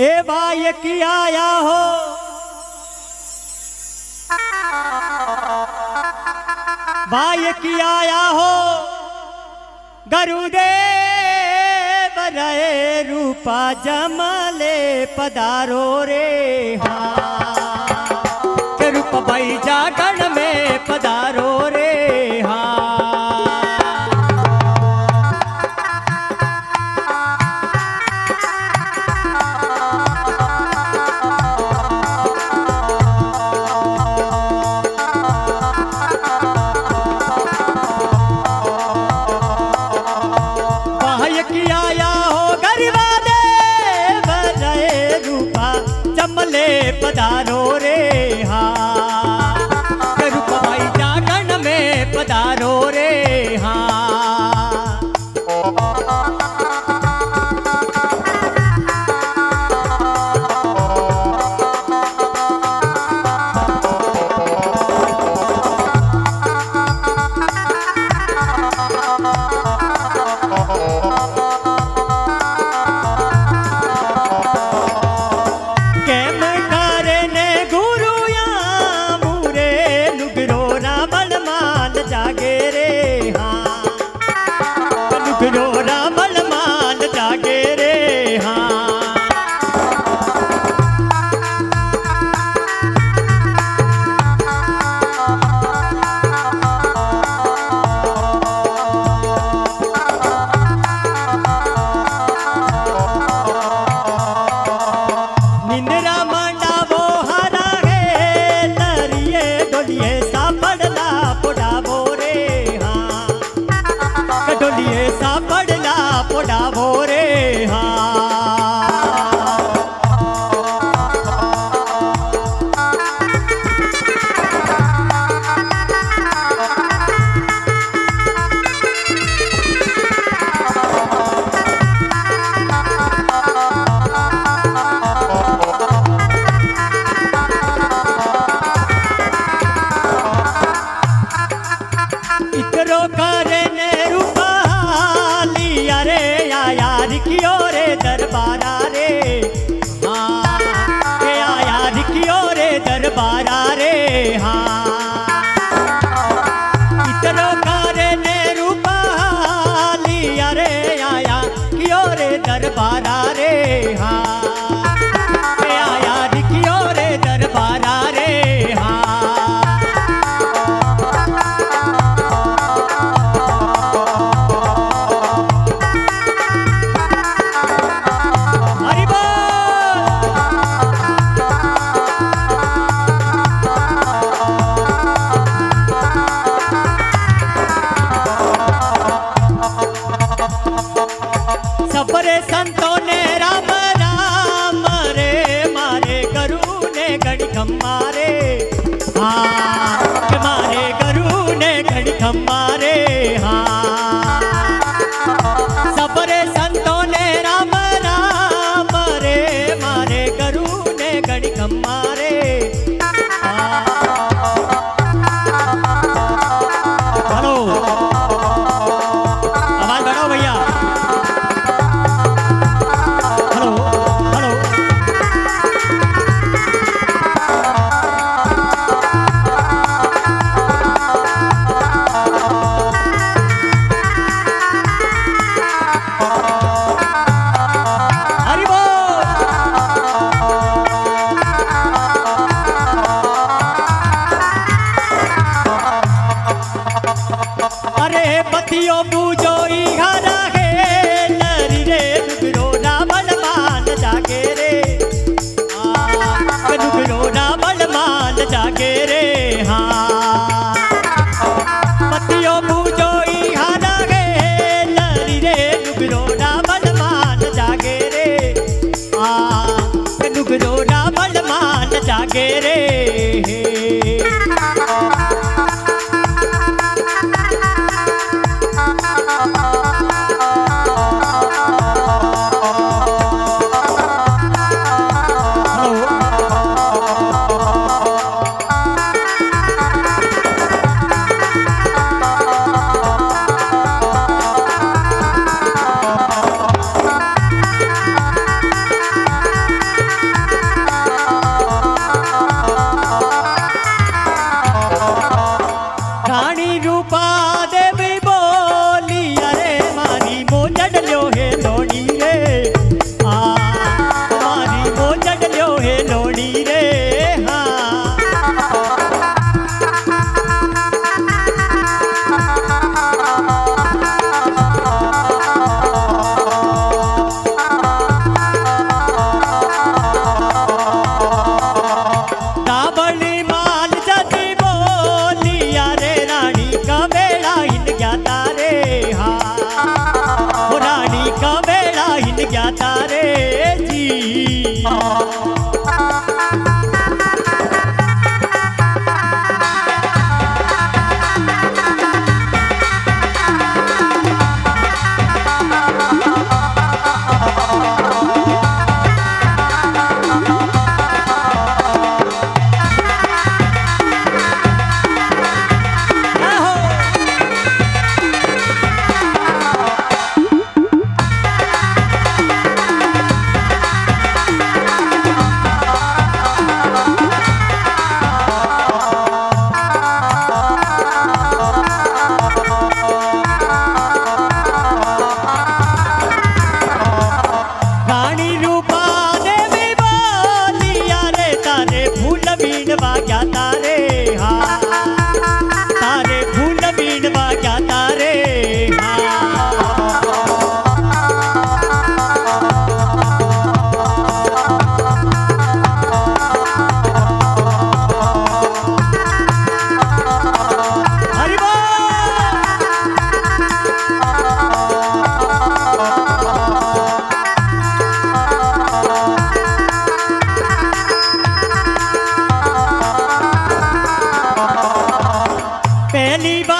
ए भाई की आया हो? भाई की आया हो? गरुदेव रहे रूपा जमले पधारो रे हाँ। रूप भाई जागरण में पधारो रे da रिकियो रे दरबारा रे। हाँ आया दिखियो रे दरबारा रे। हाँ। गण मारे। हाँ मारे गरु ने घड़ी मारे हाँ। सबरे संतों ने राम राम रे, मारे गरु ने घड़ी मारे हेलो अरे बूझो इहारा है, नरी रे डुगरो रावण मान जागे रे। आ डुगरो रावण मान जागे रे हाँ। है, नरी रे डुगरो रावण मान जागे रे। आ डुगरो रावण मान जागे Lieber.